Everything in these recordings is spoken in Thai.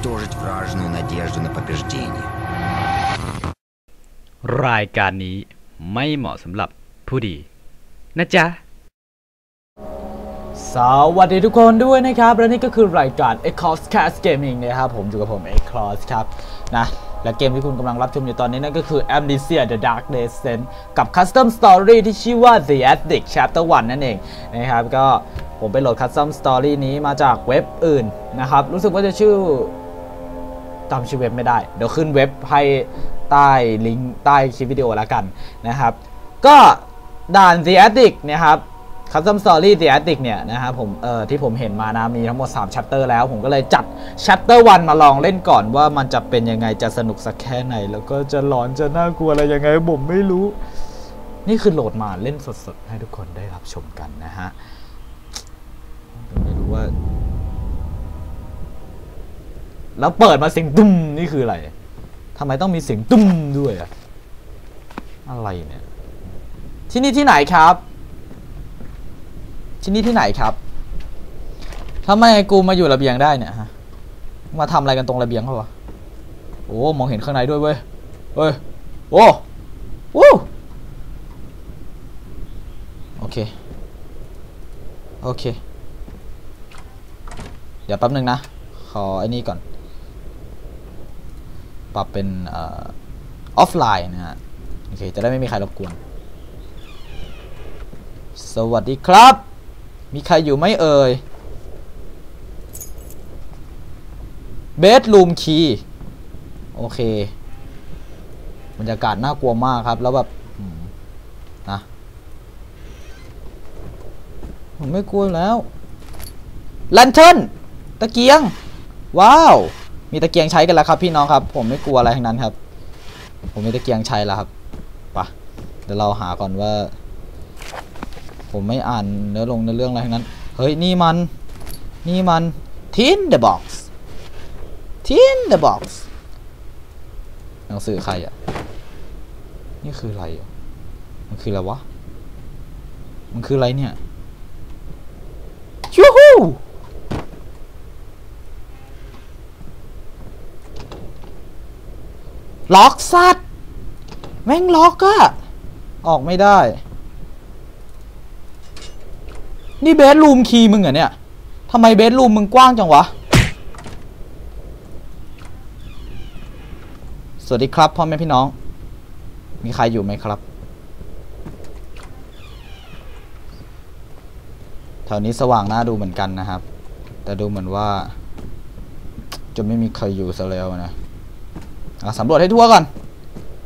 уничтожить вражескую надежду на побеждение. รายการนี้ไม่เหมาะสำหรับผู้ดี นะจ๊ะ สวัสดีทุกคนด้วยนะครับ และนี่ก็คือรายการ e c o s Cast Gaming นะครับ ผมอยู่กับผม e c o s ครับ นะ และเกมที่คุณกำลังรับชมอยู่ตอนนี้นั่นก็คือ Amnesia The Dark Descent กับ Custom Story ที่ชื่อว่า The Addict Chapter 1 นั่นเอง นะครับ ก็ผมไปโหลด Custom Story นี้มาจากเว็บอื่นนะครับ รู้สึกว่าจะชื่อ จำชื่อเว็บไม่ได้ เดี๋ยวขึ้นเว็บให้ใต้ลิงก์ใต้คลิปวิดีโอแล้วกันนะครับ ก็ด่าน The Addict นะครับ Custom Story The Addict เนี่ยนะครับผมเอ่อที่ผมเห็นมานะมีทั้งหมด3 Chapter แล้ว ผมก็เลยจัด Chapter 1มาลองเล่นก่อนว่ามันจะเป็นยังไงจะสนุกสักแค่ไหน แล้วก็จะหลอนจะน่ากลัวอะไรยังไงผมไม่รู้ นี่คือโหลดมาเล่นสดๆ ให้ทุกคนได้รับชมกันนะฮะไม่รู้ว่า แล้วเปิดมาเสียงตุ้มนี่คืออะไรทำไมต้องมีเสียงตุ้มด้วยอะอะไรเนี่ย ที่นี่ที่ไหนครับ ที่นี่ที่ไหนครับทำไมกูมาอยู่ระเบียงได้เนี่ยฮะ มาทำอะไรกันตรงระเบียงเขาวะโอ้มองเห็นข้างในด้วยเว้ยเฮ้ยโอ้โอ้โอเค โอเค เดี๋ยวแป๊บหนึ่งนะ ขอไอ้นี่ก่อน ปรับเป็นออฟไลน์นะฮะโอเคจะได้ไม่มีใครรบกวน สวัสดีครับ มีใครอยู่ไหมเอ่ยเบดรูมคีโอเคบรรยากาศน่ากลัวมากครับ แล้วแบบนะผมไม่กลัวแล้วแลนเทนตะเกียง ว้าว มีตะเกียงใช้กันแล้วครับพี่น้องครับ ผมไม่กลัวอะไรทั้งนั้นครับ ผมมีตะเกียงใช้แล้วครับไปะเดี๋ยวเราหาก่อนว่า ผมไม่อ่านเนื้อลงเนื้อเรื่องอะไรทั้งนั้น เฮ้ยนี่มัน นี่มัน tinderbox tinderbox หนังสือใครอะ นี่คืออะไรอะมันคืออะไรวะ มันคืออะไรเนี่ย yoohoo ล็อกสัตว์แม่งล็อกอะออกไม่ได้ นี่เบสรูมคีย์มึงเหรอเนี่ยทำไมเบสรูมมึงกว้างจังวะ สวัสดีครับพ่อแม่พี่น้อง มีใครอยู่ไหมครับ แถวนี้สว่างน่าดูเหมือนกันนะครับ แต่ดูเหมือนว่า จะไม่มีใครอยู่ซะแล้วนะอะ สำรวจให้ทั่วก่อน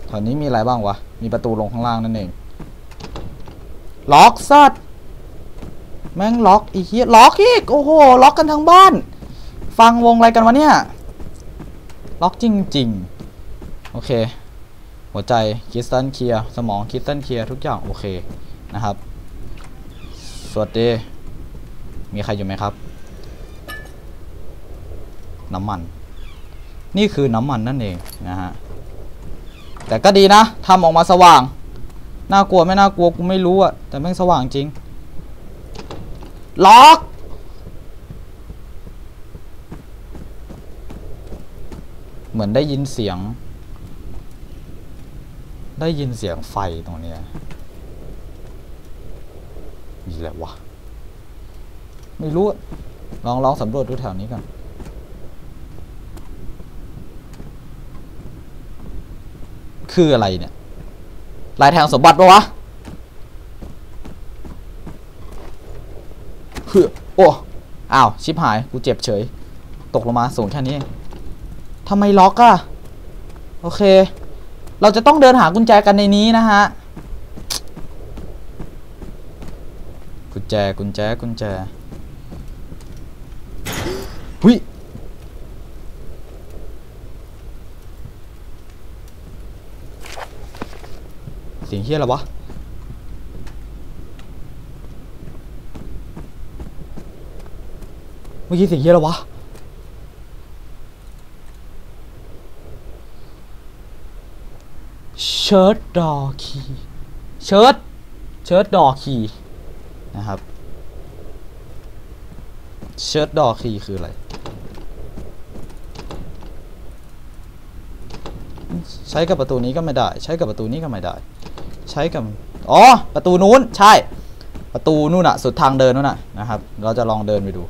แถวนี้มีอะไรบ้างวะ มีประตูลงข้างล่างนั่นเอง ล็อกสัตว์แม่งล็อกอีกเฮียล็อกอีก โอ้โห ล็อกกันทั้งบ้าน ฟังวงอะไรกันวะเนี่ย ล็อกจริง ๆ โอเค หัวใจ crystal clear สมอง crystal clear ทุกอย่างโอเคนะครับ สวัสดี มีใครอยู่ไหมครับ น้ำมัน นี่คือน้ำมันนั่นเองนะฮะแต่ก็ดีนะทำออกมาสว่าง น่ากลัวไม่น่ากลัวกูไม่รู้อะแต่แม่งสว่างจริง ล็อก เหมือนได้ยินเสียง ได้ยินเสียงไฟตรงนี้มีอะไรวะ ไม่รู้อะลองลองสำรวจดูแถวนี้กัน คืออะไรเนี่ย ลายแทงสมบัติปะวะเฮ้อโอ้อ้าว ชิบหาย กูเจ็บเฉย ตกลงมาสูงแค่นี้ทำไมล็อกอะโอเค เราจะต้องเดินหากุญแจกันในนี้นะฮะ กุญแจ กุญแจ กุญแจ หุย เสียงเฮียอะไรวะเมื่อกี้เสียงเฮียอะไรวะเชิร์ตดอkey church church door key นะครับ church door key คืออะไรใช้กับประตูนี้ก็ไม่ได้ ใช้กับประตูนี้ก็ไม่ได้ ใช้กับอ๋อประตูนู้นใช่ ประตูนู่นอะสุดทางเดินนู่นอะนะครับ เราจะลองเดินไปดู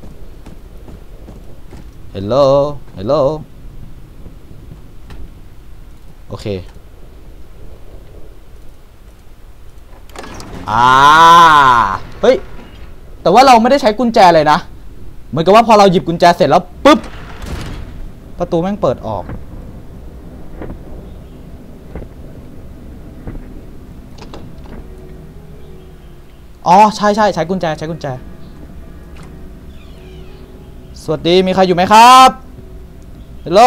Hello Hello โอเคอ่าเฮ้ย แต่ว่าเราไม่ได้ใช้กุญแจเลยนะ เหมือนกับว่าพอเราหยิบกุญแจเสร็จแล้วปุ๊บ ประตูแม่งเปิดออก อ๋อใช่ใช่ใช้กุญแจใช้กุญแจ สวัสดีมีใครอยู่ไหมครับฮัลโหล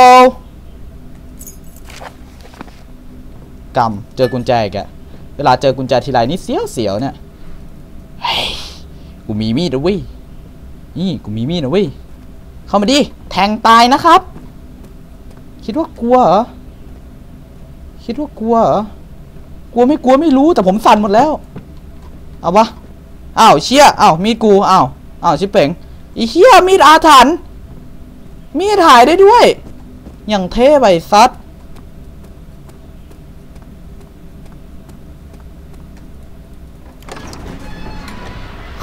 กำเจอกุญแจอีกอะเวลาเจอกุญแจทีไรนี่เสียวเสียวเนี่ยเฮ้ยกูมีมีดนะเว้ยนี่กูมีมีดนะเว้ยเข้ามาดิแทงตายนะครับ คิดว่ากลัวเหรอคิดว่ากลัวเหรอกลัวไม่กลัวไม่รู้แต่ผมสั่นหมดแล้ว เอาวะ อ้าวเชี่ยอ้าวมีดกูอ้าวอ้าวชิเป่งอีเชี่ยมีดอาถรรพ์มีดถ่ายได้ด้วย อย่างเท่ใบซัด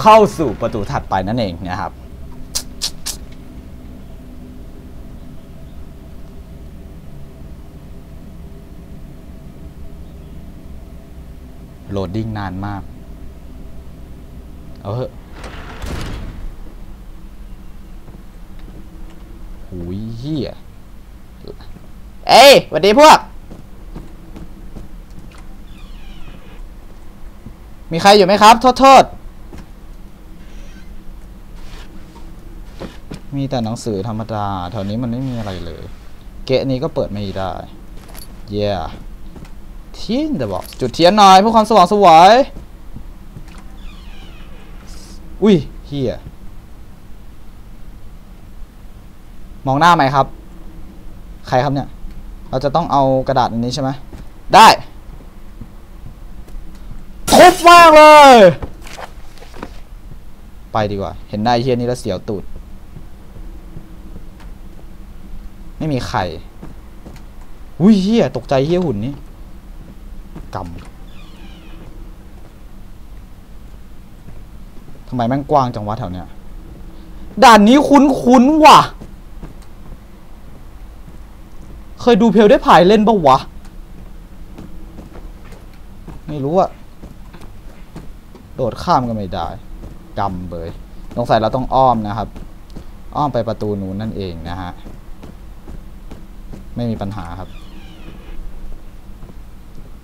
เข้าสู่ประตูถัดไปนั่นเองนะครับโหลดดิ้งนานมาก เอาเถอะหูยเหี้ย เอ้ยสวัสดีพวก มีใครอยู่ไหมครับ โทษโทษ มีแต่หนังสือธรรมดา แถวนี้มันไม่มีอะไรเลย เกะนี้ก็เปิดไม่ได้ เย้เทียนเดบอกจุดเทียนหน่อยเพื่อความสว่างสวย อุ้ยเฮียมองหน้าไหมครับ ใครครับเนี่ย เราจะต้องเอากระดาษอันนี้ใช่ไหมได้ทุบมากเลย ไปดีกว่า เห็นหน้าไอ้เฮียนี่แล้วเสียวตูด ไม่มีใครอุ้ยเฮียตกใจเฮียหุ่นนี่กำทำ ไมแม่งกว้างจังวะแถวเนี้ย ด่านนี้คุ้นคุ้นๆว่ะ เคยดูเพลได้ผายเล่นปะวะ ไม่รู้อะโดดข้ามก็ไม่ได้กำเบยสงสัยเราต้องอ้อมนะครับ อ้อมไปประตูนู้นนั่นเองนะฮะ ไม่มีปัญหาครับ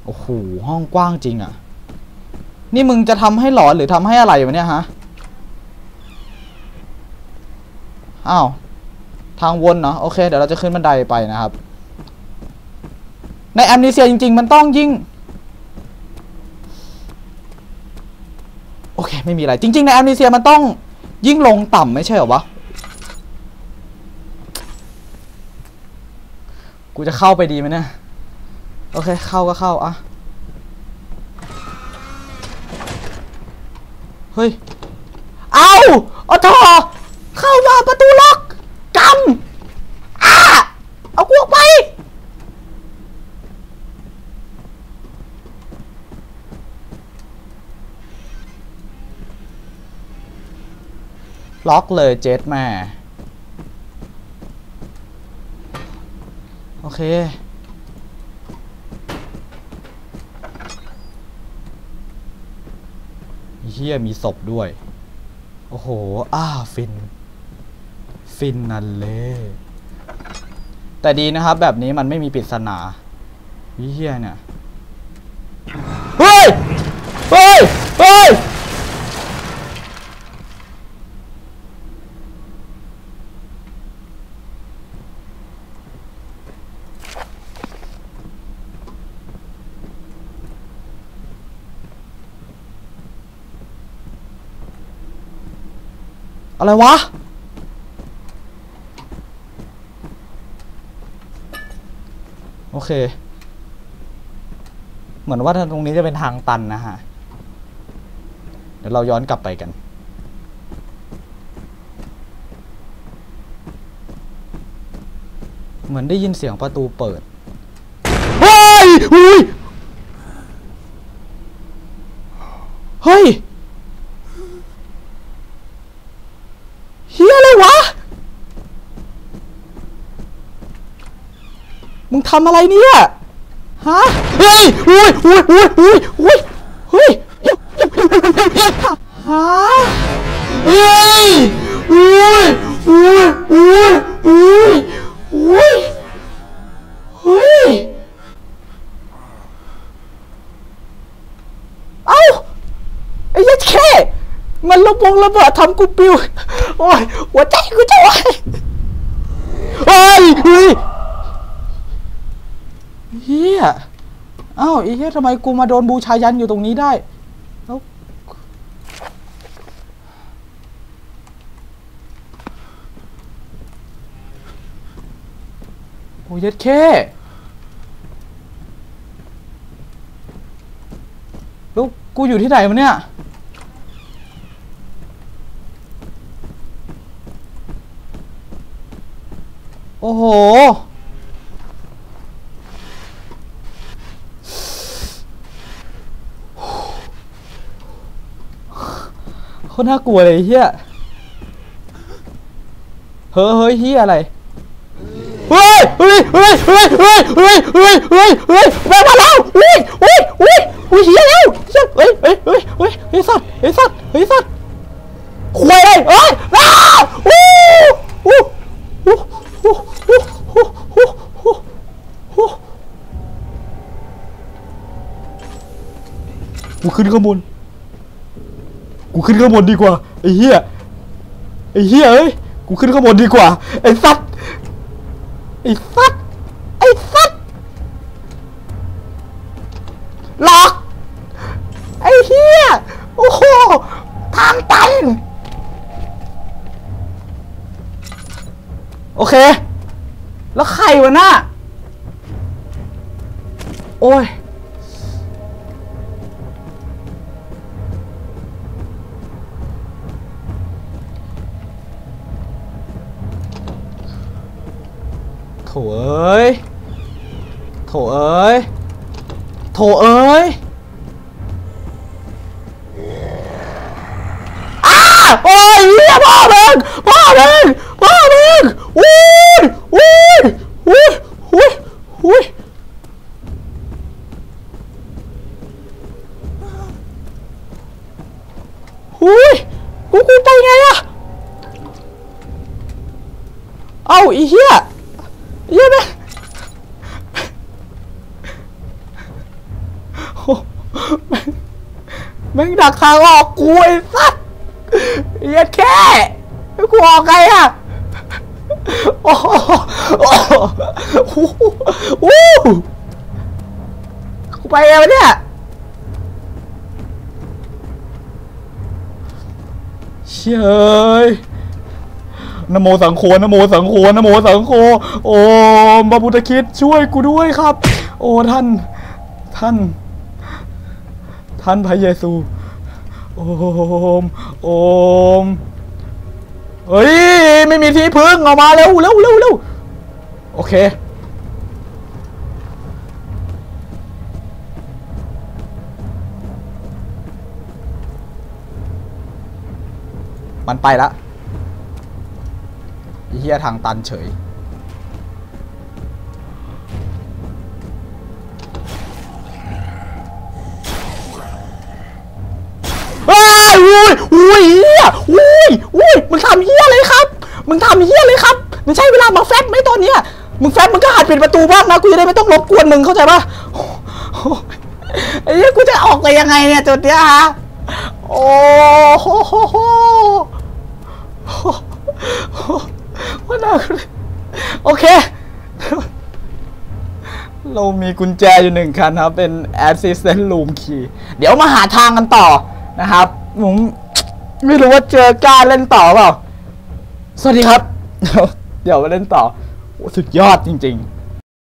โอ้โห ห้องกว้างจริงอะ่ะ นี่มึงจะทำให้หลอนหรือทำให้อะไรวะเนี่ยฮะ อ้าวทางวนเนาะโอเค เดี๋ยวเราจะขึ้นบันไดไปนะครับ ในแอมนิเซียจริง ๆ มันต้องยิ่ง โอเค ไม่มีอะไร จริง ๆ ในแอมนิเซียมันต้องยิ่งลงต่ำไม่ใช่เหรอวะ กูจะเข้าไปดีไหมเนี่ย โอเค เข้าก็เข้าอะเฮ้ย เอาเอาทอ เข้ามาประตูล็อกกำอ้าเอากูออกไป ล็อกเลยเจ็ดแม่ โอเคเฮียมีศพด้วย โอ้โห อ้า ฟิน ฟินนั่นเลยแต่ดีนะครับ แบบนี้มันไม่มีปริศนาเฮียเนี่ย เฮ้ย เฮ้ย เฮ้ย อะไรวะ โอ เค เหมือนว่าตรงนี้จะเป็นทางตันนะฮะ เดี๋ยวเราย้อนกลับไปกัน เหมือนได้ยินเสียงประตูเปิดเฮ้ยอุ้ยเฮ้ยเฮียอะไรวะ มึง ทำอะไรเนี่ยฮะเฮ้ยอุ้ยอุ้ยอุ้ยอุ้ยอุ้ยเฮ้ยฮะเฮ้ยอุ้ยอุ้ยอุ้ยอุ้ยอุ้ยเฮ้ยเอ้าไอ้ยัดแค่มันระบงระเบิดทำกูปิวโอ้ยหัวใจกูจะวายเฮ้ย เฮียเอ้าไอ้เฮียทำไมกูมาโดนบูชายันอยู่ตรงนี้ได้เอ้าโอ้ยยัดแค่แล้วกูอยู่ที่ไหนวะเนี่ยโอ้โห คตรน่ากลัวเลยไอ้เฮียเฮ้ยเฮ้ยเฮียอะไร เฮ้ย เฮ้ย เฮ้ย ขึ้นข้างบนดีกว่าไอ้เหี้ยไอ้เหี้ยเอ้ยกูขึ้นข้างบนดีกว่าไอ้สัตว์ไอ้สัตว์ไอ้สัตว์หลอกไอ้เหี้ยโอ้โหทางตันโอเค แล้วใครวะน่ะโอ้ย ถเอ้ยโถเอ้ยโถเอ้ยอ้าโอ้ยเหี้ยพ่อมึงพ่อมึงพ่อมึงอุ้ยอุ้ยอุ้ยอุ้ยอุ้ยอุ้ยกูกูไปไงอะเอ้าอีเหี้ย เหี้ยนะโอ้แม่งดักทางออกกูไอ้สัสเหี้ยแค่กูออกไงอะโอ้โหโอ้กูไปไงวเนี่ยเชยเอย นโมสังโฆนโมสังโฆนโมสังโฆโอ้พระพุทธคิดช่วยกูด้วยครับ โอ้ท่าน ท่าน ท่านพระเยซู โอม โอมเฮ้ย ไม่มีที่พึ่งออกมาเร็วเร็วเร็วเร็วโอเคมันไปและไอ้ เฮียทางตันเฉย อ้าวอุ้ยอุ้ยเฮียอุ้ยอุ้ยมึงทำเฮียเลยครับ มึงทำเฮียเลยครับ มันใช่เวลามาแฟบไหมตอนเนี้ย มึงแฟบมึงก็หัดปิดประตูบ้างนะ กูจะได้ไม่ต้องรบกวนมึงเข้าใจปะอ้โหไอ้เหี้ยกูจะออกไปยังไงเนี่ยจุดเนี้ยฮะ โอ้โหโหโหโอ้โห ว่าน่าโอเค เรามีกุญแจอยู่หนึ่งคันครับ เป็น assistant room key เดี๋ยวมาหาทางกันต่อนะครับผมไม่รู้ว่าเจอกล้าเล่นต่อเปล่า สวัสดีครับ เดี๋ยวมาเล่นต่อ สุดยอดจริง ๆ